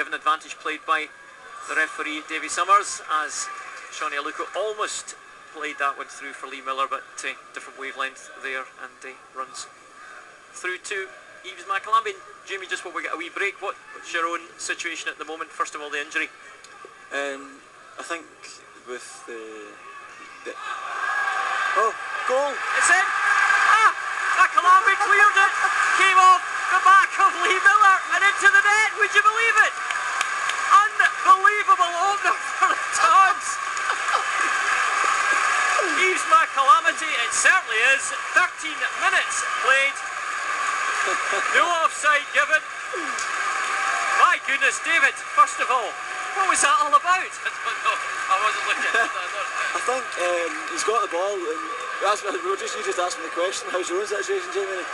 given advantage played by the referee Davy Summers as Sone Aluko almost played that one through for Lee Miller, but uh, different wavelength there and uh, runs through to Yves Ma-Kalambay. Jamie, just while we get a wee break, what, what's your own situation at the moment? First of all, the injury. Um, I think with the, the oh goal. It's in. Ah, Ma-Kalambay cleared it, came off the back of Lee Miller and into the net. Would you believe it? Unbelievable opener for the Tods. Yves McCalamity, it certainly is. 13 minutes played. No offside given. My goodness, David, first of all, what was that all about? I. I wasn't looking. I think um, he's got the ball and that's, we were just, you just asked me the question, how's your own situation, Jamie?